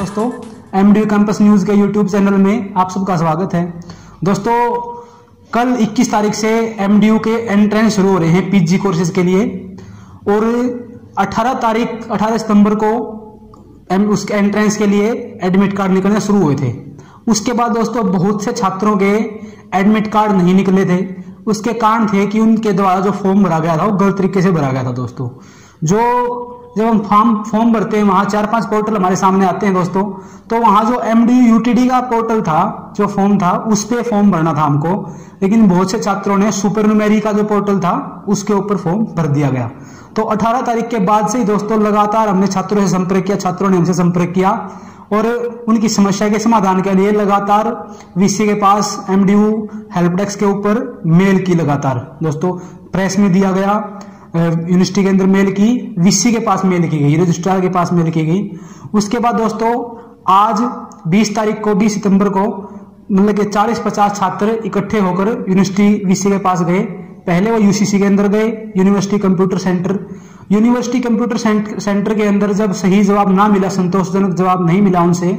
दोस्तों M D campus news के YouTube channel में आप सबका स्वागत है। दोस्तों, कल 21 तारीख से MDU के एंट्रेंस शुरू हो रहे हैं पीजी कोर्सेज के लिए और 18 तारीख 18 सितंबर को एम उसके एंट्रेंस के लिए एडमिट कार्ड निकलने शुरू हुए थे। उसके बाद दोस्तों, बहुत से छात्रों के एडमिट कार्ड नहीं निकले थे। उसके कारण थे कि उनके द्वारा जो फॉर्म भरा गया था, वो गलत तरीके से भरा गया था दोस्तों। जो जब हम फॉर्म फॉर्म भरते हैं, वहाँ चार पाँच पोर्टल हमारे सामने आते हैं दोस्तों तो वहाँ जो एम डी का पोर्टल था, जो फॉर्म था, उस पर फॉर्म भरना था हमको। लेकिन बहुत से छात्रों ने सुपर न्यूमेरी का जो पोर्टल था, उसके ऊपर फॉर्म भर दिया गया। तो 18 तारीख के बाद से ही दोस्तों लगातार हमने छात्रों से संपर्क किया, छात्रों ने हमसे संपर्क किया और उनकी समस्या के समाधान के लिए लगातार वीसी के पास एमडीयू हेल्प डेस्क के ऊपर मेल की लगातार, दोस्तों प्रेस में दिया गया। यूनिवर्सिटी के अंदर मेल की वीसी के पास मेल की गई रजिस्ट्रार के पास मेल की गई। उसके बाद दोस्तों, आज 20 तारीख को 20 सितंबर को मतलब के 40-50 छात्र इकट्ठे होकर यूनिवर्सिटी वीसी के पास गए। पहले वो यूसीसी के अंदर गए, university computer centre. University computer centre के अंदर जब सही जवाब ना मिला, संतोषजनक जवाब नहीं मिला उनसे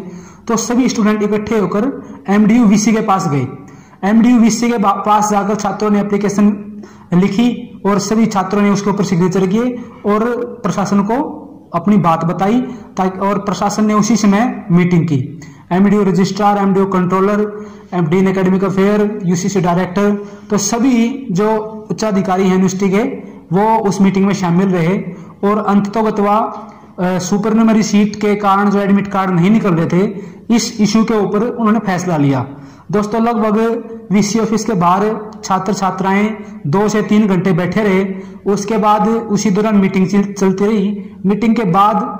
तो सभी स्टूडेंट इकट्ठे होकर एमडीयू वीसी के पास गए। एमडीयू वीसी के पास जाकर छात्रों ने एप्लीकेशन लिखी और सभी छात्रों ने उसके ऊपर सिग्नेचर किए और प्रशासन को अपनी बात बताई ताकि और प्रशासन ने उसी समय मीटिंग की। MDO registrar MDO controller MD academic affair UCC director तो सभी जो उच्चाधिकारी हैं यूनिवर्सिटी के, वो उस मीटिंग में शामिल रहे और अंततोगतवा सुपर नंबरी सीट के कारण जो एडमिट कार्ड नहीं निकल रहे थे, इस इशू के ऊपर उन्होंने फैसला लिया। दोस्तों, लगभग वीसी ऑफ़िस के बाहर छात्र छात्राएँ दो से तीन घंटे बैठे रहे। उसके बाद उसी दौरान मीटिंग चलती रही। मीटिंग के बाद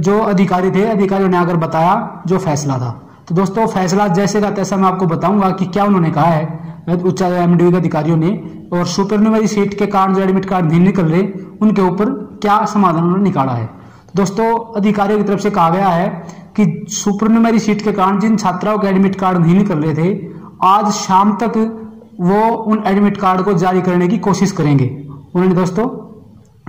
जो अधिकारी थे, अधिकारियों ने आकर बताया जो फैसला था। तो दोस्तों, फैसला जैसे का तैसा मैं आपको बताऊँगा कि क्या उन्होंने कहा है। उच्च एमडीयू के अधिकारियों ने और सुपर सीट के कारण जो एडमिट कार्ड नहीं निकल रहे, उनके ऊपर क्या समाधान उन्होंने निकाला है। दोस्तों, अधिकारियों की तरफ़ से कहा गया है कि सुपर सीट के कारण जिन छात्राओं के एडमिट कार्ड नहीं निकल रहे थे आज शाम तक वो उन एडमिट कार्ड को जारी करने की कोशिश करेंगे। उन्होंने दोस्तों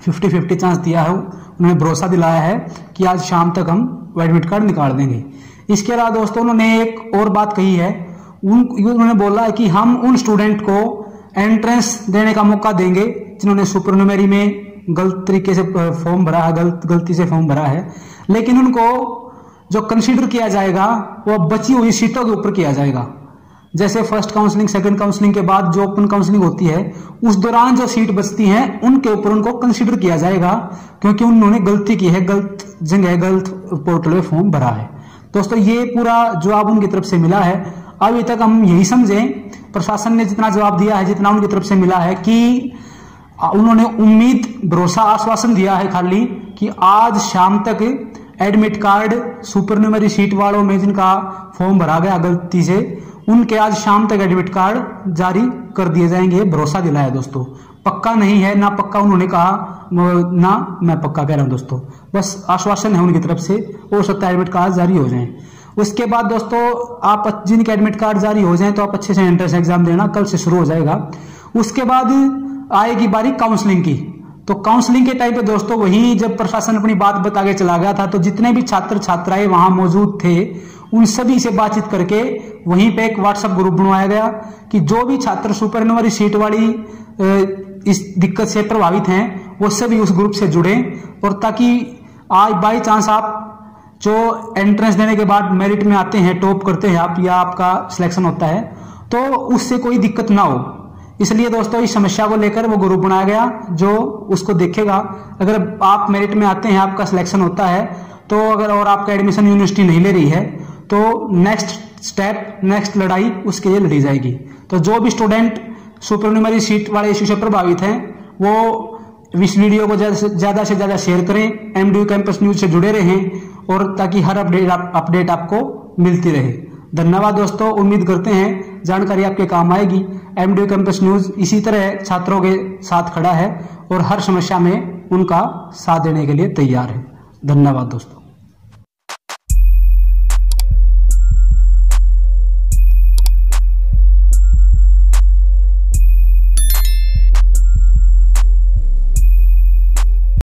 फिफ्टी फिफ्टी चांस दिया है। उन्होंने भरोसा दिलाया है कि आज शाम तक हम एडमिट कार्ड निकाल देंगे। इसके अलावा दोस्तों, उन्होंने एक और बात कही है। उन उन्होंने बोला है कि हम उन स्टूडेंट को एंट्रेंस देने का मौका देंगे जिन्होंने सुपर में गलत तरीके से फॉर्म भरा है, गलत, गलती से फॉर्म भरा है। लेकिन उनको जो कंसीडर किया जाएगा, वो बची हुई सीटों के ऊपर किया जाएगा। जैसे फ़र्स्ट काउंसलिंग सेकंड काउंसलिंग के बाद जो ओपन काउंसलिंग होती है, उस दौरान जो सीट बचती हैं, उनके ऊपर उनको कंसीडर किया जाएगा, क्योंकि उन्होंने गलती की है, गलत जगह, गलत पोर्टल में फॉर्म भरा है। दोस्तों, ये पूरा जवाब उनकी तरफ़ से मिला है। अभी तक हम यही समझें, प्रशासन ने जितना जवाब दिया है, जितना उनकी तरफ़ से मिला है कि उन्होंने उम्मीद, भरोसा, आश्वासन दिया है खाली कि आज शाम तक admit card supernumerary seat वालों में जिनका फॉर्म भरा गया गलती से उनके आज शाम तक एडमिट कार्ड जारी कर दिए जाएँगे। भरोसा दिलाया दोस्तों। पक्का नहीं है, ना पक्का उन्होंने कहा, ना मैं पक्का कह रहा हूँ दोस्तों। बस आश्वासन है उनकी तरफ़ से हो सकता है एडमिट कार्ड जारी हो जाए। उसके बाद दोस्तों, आप जिनके एडमिट कार्ड जारी हो जाए तो आप अच्छे से एंट्रेंस एग्ज़ाम देना, कल से शुरू हो जाएगा। उसके बाद आएगी बारी काउंसलिंग की। तो काउंसलिंग के टाइम पे दोस्तों, वही जब प्रशासन अपनी बात बता के चला गया था तो जितने भी छात्र छात्राएँ वहाँ मौजूद थे उन सभी से बातचीत करके वहीं पे एक व्हाट्सएप ग्रुप बनवाया गया कि जो भी छात्र सुपर नंबर सीट वाली इस दिक्कत से प्रभावित हैं, वो सभी उस ग्रुप से जुड़े और ताकि आज बाई चांस आप जो एंट्रेंस देने के बाद मेरिट में आते हैं टॉप करते हैं आप या आपका सिलेक्शन होता है तो उससे कोई दिक्कत ना हो। इसलिए दोस्तों, इस समस्या को लेकर वो ग्रुप बनाया गया जो उसको देखेगा। अगर आप मेरिट में आते हैं, आपका सिलेक्शन होता है तो अगर और आपका एडमिशन यूनिवर्सिटी नहीं ले रही है तो नेक्स्ट स्टेप नेक्स्ट लड़ाई उसके लिए लड़ी जाएगी। तो जो भी स्टूडेंट सुपर सीट वाले इश्यू से प्रभावित हैं वो इस वीडियो को ज़्यादा से ज़्यादा शेयर करें एमडीयू कैंपस न्यूज़ से जुड़े रहें और ताकि हर अपडेट आप, अपडेट आपको मिलती रहे। धन्यवाद दोस्तों उम्मीद करते हैं जानकारी आपके काम आएगी। एमडीयू कैंपस न्यूज़ इसी तरह छात्रों के साथ खड़ा है और हर समस्या में उनका साथ देने के लिए तैयार है। धन्यवाद दोस्तों।